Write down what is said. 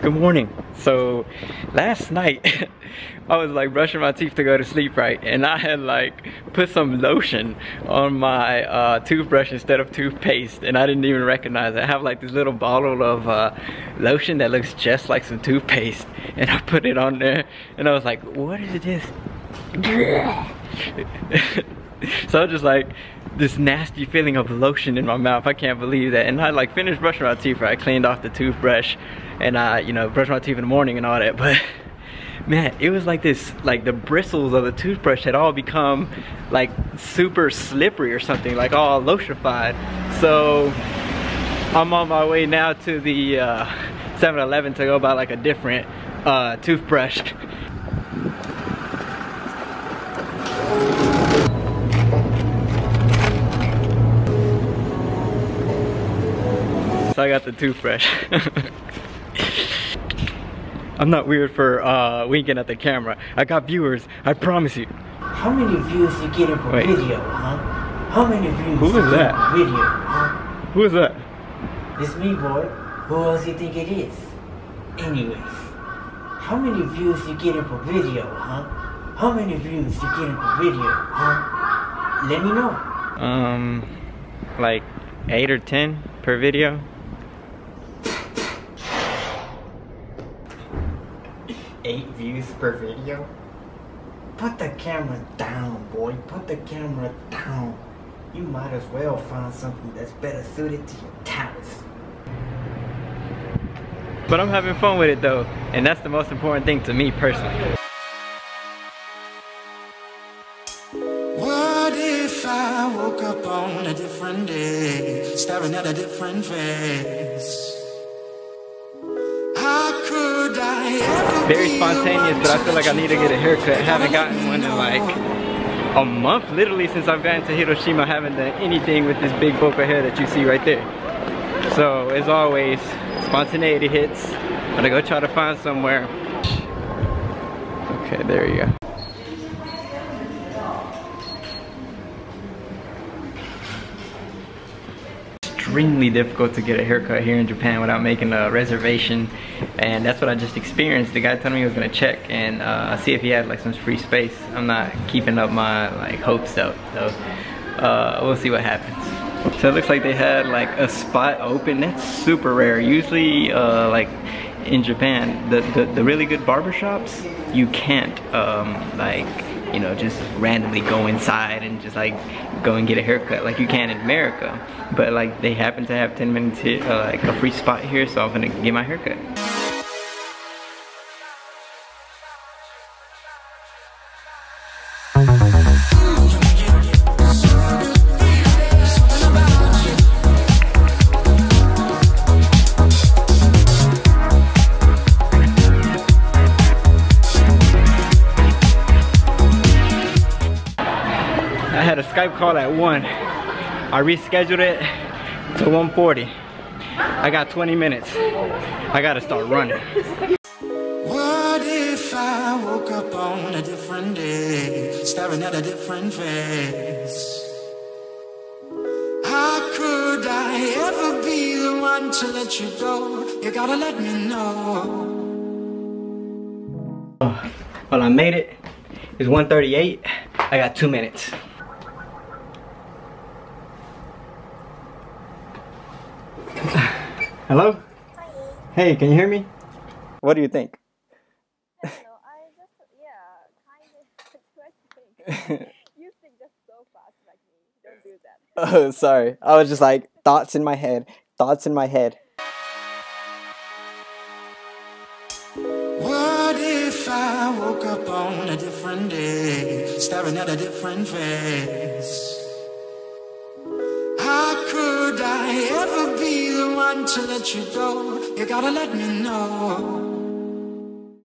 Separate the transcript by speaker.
Speaker 1: Good morning. So last night I was like brushing my teeth to go to sleep right and I had like put some lotion on my uh, toothbrush instead of toothpaste and I didn't even recognize it. I have like this little bottle of uh, lotion that looks just like some toothpaste and I put it on there and I was like what is this? so I was just like this nasty feeling of lotion in my mouth. I can't believe that. And I like finished brushing my teeth. Right? I cleaned off the toothbrush and I, you know, brushed my teeth in the morning and all that. But man, it was like this, like the bristles of the toothbrush had all become like super slippery or something, like all lotionified. So I'm on my way now to the 7-Eleven uh, to go buy like a different uh, toothbrush. I got the toothbrush. I'm not weird for uh, winking at the camera. I got viewers, I promise you.
Speaker 2: How many views you get per Wait. video, huh? How many views
Speaker 1: Who is that?
Speaker 2: video, huh?
Speaker 1: Who is that?
Speaker 2: It's me, boy. Who else you think it is? Anyways, how many views you get per video, huh? How many views you get per video, huh? Let me know.
Speaker 1: Um, like 8 or 10 per video.
Speaker 2: Eight views per video? Put the camera down, boy. Put the camera down. You might as well find something that's better suited to your talents.
Speaker 1: But I'm having fun with it though, and that's the most important thing to me personally.
Speaker 3: What if I woke up on a different day, staring at a different face?
Speaker 1: Very spontaneous, but I feel like I need to get a haircut. Haven't gotten one in like a month, literally since I've gotten to Hiroshima. Haven't done anything with this big of hair that you see right there. So as always, spontaneity hits. I'm gonna go try to find somewhere. Okay, there you go. Extremely difficult to get a haircut here in Japan without making a reservation and that's what I just experienced. The guy told me he was gonna check and uh, see if he had like some free space. I'm not keeping up my like hopes though, so uh, we'll see what happens. So it looks like they had like a spot open. That's super rare. Usually uh, like in Japan, the, the, the really good barbershops, you can't um, like you know, just randomly go inside and just like go and get a haircut like you can in America. But like they happen to have 10 minutes here, uh, like a free spot here, so I'm gonna get my haircut. Skype call at 1. I rescheduled it to 1.40. I got 20 minutes. I gotta start running.
Speaker 3: What if I woke up on a different day, staring at a different face? How could I ever be the one to let you go? You gotta let me know.
Speaker 1: Well, I made it. It's 1.38. I got two minutes. Hello?
Speaker 4: Hi.
Speaker 1: Hey, can you hear me? What do you think?
Speaker 4: I don't know. I just, yeah, kind of. think? you think just so fast like me. Don't do that.
Speaker 1: Oh, sorry. I was just like, thoughts in my head. Thoughts in my head.
Speaker 3: What if I woke up on a different day, staring at a different face? To let you go. You gotta let me know.